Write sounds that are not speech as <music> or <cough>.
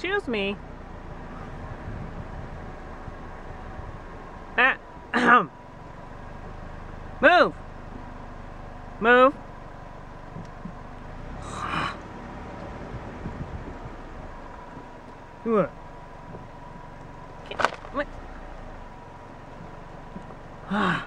Choose me. Ah, <clears throat> Move! Move! What? What? Ah.